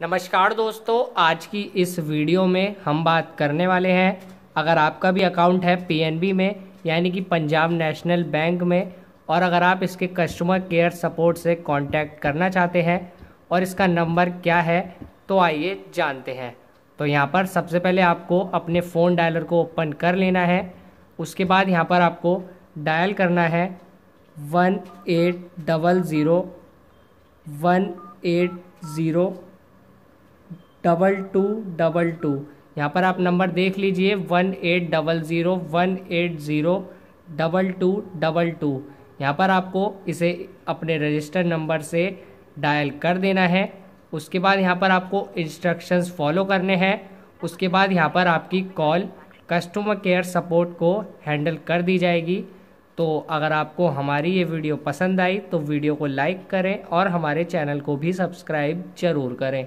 नमस्कार दोस्तों, आज की इस वीडियो में हम बात करने वाले हैं। अगर आपका भी अकाउंट है पीएनबी में, यानी कि पंजाब नेशनल बैंक में, और अगर आप इसके कस्टमर केयर सपोर्ट से कांटेक्ट करना चाहते हैं, और इसका नंबर क्या है तो आइए जानते हैं। तो यहाँ पर सबसे पहले आपको अपने फ़ोन डायलर को ओपन कर लेना है। उसके बाद यहाँ पर आपको डायल करना है one eight double zero one eight zero double two double two. यहाँ पर आप नंबर देख लीजिए, one eight double zero, one eight zero double two double two. यहाँ पर आपको इसे अपने रजिस्टर नंबर से डायल कर देना है। उसके बाद यहाँ पर आपको इंस्ट्रक्शंस फॉलो करने हैं। उसके बाद यहाँ पर आपकी कॉल कस्टमर केयर सपोर्ट को हैंडल कर दी जाएगी। तो अगर आपको हमारी ये वीडियो पसंद आई तो वीडियो को लाइक करें और हमारे चैनल को भी सब्सक्राइब ज़रूर करें।